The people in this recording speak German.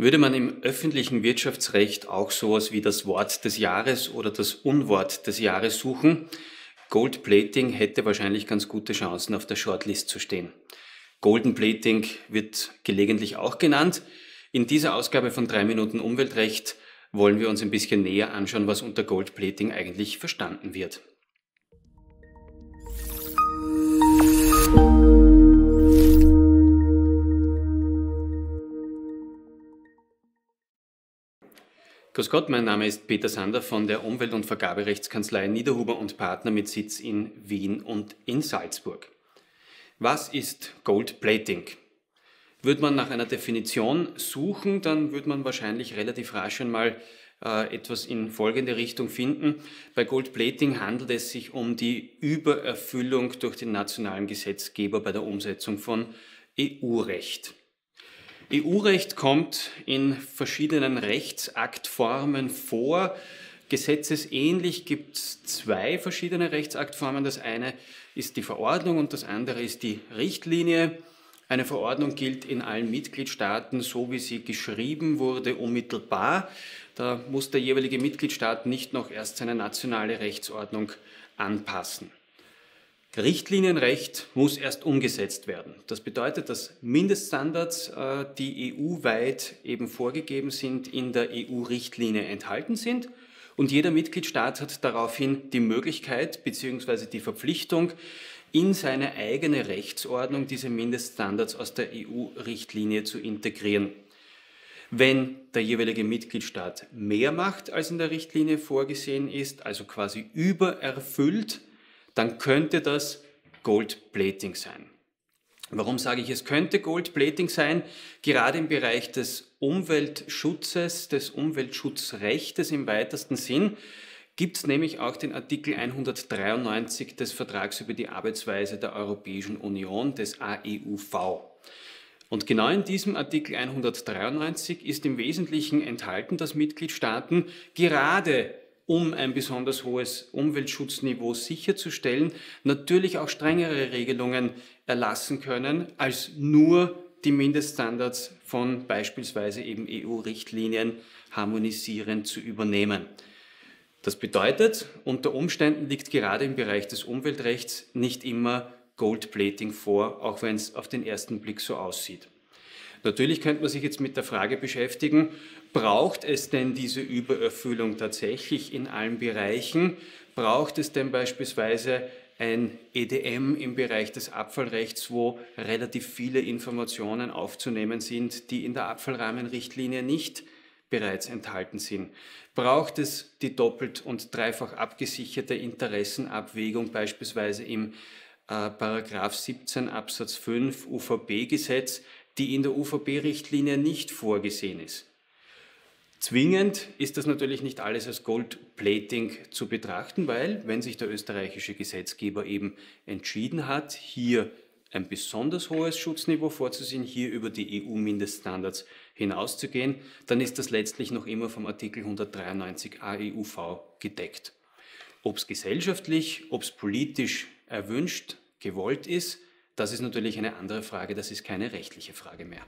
Würde man im öffentlichen Wirtschaftsrecht auch sowas wie das Wort des Jahres oder das Unwort des Jahres suchen? Gold Plating hätte wahrscheinlich ganz gute Chancen auf der Shortlist zu stehen. Golden Plating wird gelegentlich auch genannt. In dieser Ausgabe von drei Minuten Umweltrecht wollen wir uns ein bisschen näher anschauen, was unter Gold Plating eigentlich verstanden wird. Grüß Gott, mein Name ist Peter Sander von der Umwelt- und Vergaberechtskanzlei Niederhuber und Partner mit Sitz in Wien und in Salzburg. Was ist Gold Plating? Würde man nach einer Definition suchen, dann würde man wahrscheinlich relativ rasch einmal äh, etwas in folgende Richtung finden. Bei Gold Plating handelt es sich um die Übererfüllung durch den nationalen Gesetzgeber bei der Umsetzung von EU-Recht. EU-Recht kommt in verschiedenen Rechtsaktformen vor. Gesetzesähnlich gibt es zwei verschiedene Rechtsaktformen. Das eine ist die Verordnung und das andere ist die Richtlinie. Eine Verordnung gilt in allen Mitgliedstaaten so, wie sie geschrieben wurde, unmittelbar. Da muss der jeweilige Mitgliedstaat nicht noch erst seine nationale Rechtsordnung anpassen. Richtlinienrecht muss erst umgesetzt werden. Das bedeutet, dass Mindeststandards, äh, die EU-weit eben vorgegeben sind, in der EU-Richtlinie enthalten sind. Und jeder Mitgliedstaat hat daraufhin die Möglichkeit bzw. die Verpflichtung, in seine eigene Rechtsordnung diese Mindeststandards aus der EU-Richtlinie zu integrieren. Wenn der jeweilige Mitgliedstaat mehr macht, als in der Richtlinie vorgesehen ist, also quasi übererfüllt, dann könnte das Goldplating sein. Warum sage ich, es könnte Goldplating sein? Gerade im Bereich des Umweltschutzes, des Umweltschutzrechtes im weitesten Sinn, gibt es nämlich auch den Artikel 193 des Vertrags über die Arbeitsweise der Europäischen Union, des AEUV. Und genau in diesem Artikel 193 ist im Wesentlichen enthalten, dass Mitgliedstaaten gerade um ein besonders hohes Umweltschutzniveau sicherzustellen, natürlich auch strengere Regelungen erlassen können, als nur die Mindeststandards von beispielsweise eben EU-Richtlinien harmonisierend zu übernehmen. Das bedeutet, unter Umständen liegt gerade im Bereich des Umweltrechts nicht immer Goldplating vor, auch wenn es auf den ersten Blick so aussieht. Natürlich könnte man sich jetzt mit der Frage beschäftigen, braucht es denn diese Übererfüllung tatsächlich in allen Bereichen? Braucht es denn beispielsweise ein EDM im Bereich des Abfallrechts, wo relativ viele Informationen aufzunehmen sind, die in der Abfallrahmenrichtlinie nicht bereits enthalten sind. Braucht es die doppelt und dreifach abgesicherte Interessenabwägung beispielsweise im äh, Paragraph 17 Absatz 5 UVB-Gesetz, die in der UVB-Richtlinie nicht vorgesehen ist. Zwingend ist das natürlich nicht alles als Goldplating zu betrachten, weil wenn sich der österreichische Gesetzgeber eben entschieden hat, hier ein besonders hohes Schutzniveau vorzusehen, hier über die EU-Mindeststandards hinauszugehen, dann ist das letztlich noch immer vom Artikel 193 AEUV gedeckt. Ob es gesellschaftlich, ob es politisch erwünscht, gewollt ist, das ist natürlich eine andere Frage, das ist keine rechtliche Frage mehr.